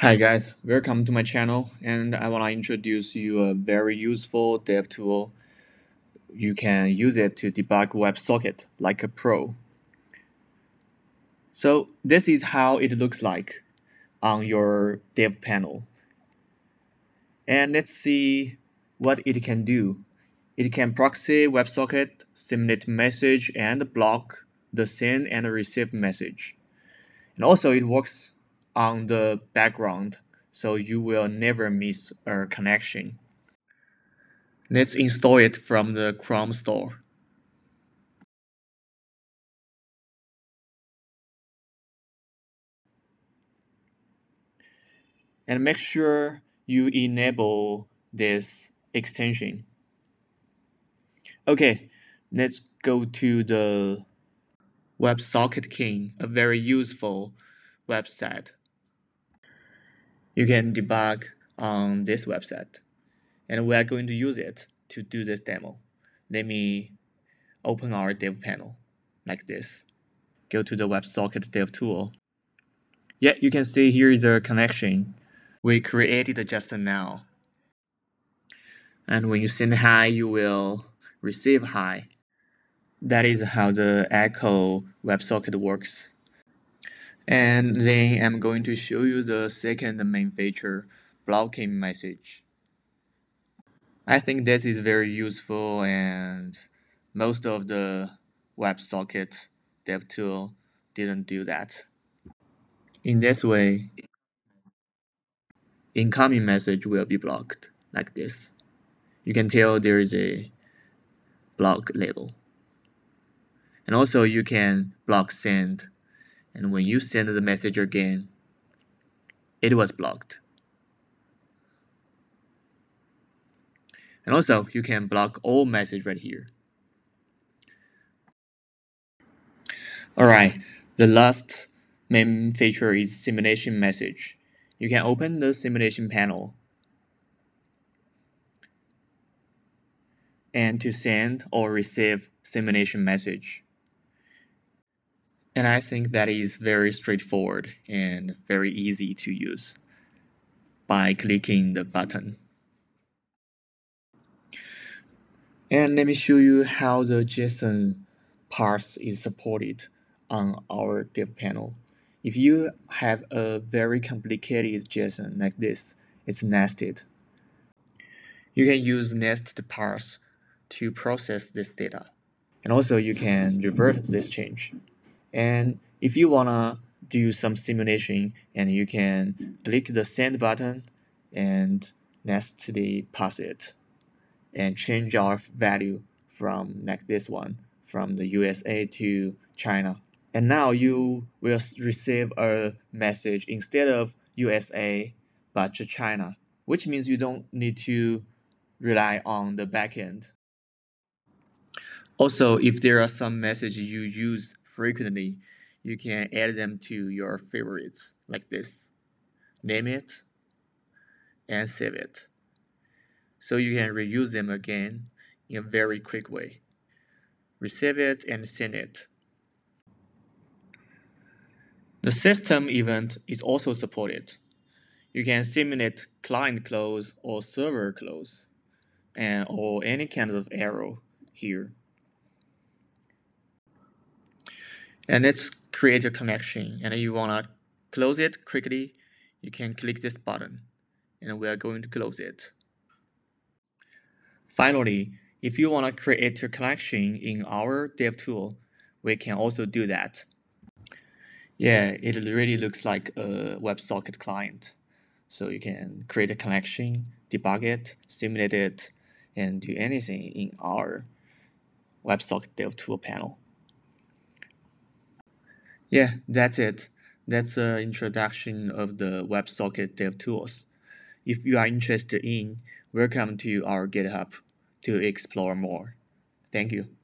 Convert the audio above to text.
Hi guys, welcome to my channel and I want to introduce you a very useful dev tool. You can use it to debug WebSocket like a pro. So this is how it looks like on your dev panel. And let's see what it can do. It can proxy WebSocket, simulate message, and block the send and receive message. And also it works on the background so you will never miss a connection. Let's install it from the Chrome store. And make sure you enable this extension. Okay, let's go to the WebSocket King, a very useful website you can debug on this website. And we are going to use it to do this demo. Let me open our dev panel like this. Go to the WebSocket dev tool. Yeah, you can see here is the connection we created just now. And when you send hi, you will receive hi. That is how the Echo WebSocket works. And then I'm going to show you the second main feature, blocking message. I think this is very useful and most of the WebSocket dev tool didn't do that. In this way, incoming message will be blocked like this. You can tell there is a block label. And also you can block send and when you send the message again, it was blocked. And also, you can block all message right here. Alright, the last main feature is simulation message. You can open the simulation panel and to send or receive simulation message. And I think that is very straightforward and very easy to use by clicking the button. And let me show you how the JSON parse is supported on our dev panel. If you have a very complicated JSON like this, it's nested. You can use nested parse to process this data. And also you can revert this change. And if you wanna do some simulation and you can click the send button and nestedly parse it and change our value from like this one from the USA to China. And now you will receive a message instead of USA but to China, which means you don't need to rely on the backend. Also, if there are some messages you use frequently, you can add them to your favorites like this. Name it and save it. So you can reuse them again in a very quick way. Receive it and send it. The system event is also supported. You can simulate client close or server close and or any kind of error here. And let's create a connection. And you want to close it quickly you can click this button. And we are going to close it. Finally if you want to create a connection in our dev tool we can also do that. Yeah it really looks like a WebSocket client. So you can create a connection debug it simulate it and do anything in our WebSocket dev tool panel yeah, that's it. That's an introduction of the WebSocket dev tools. If you are interested in, welcome to our GitHub to explore more. Thank you.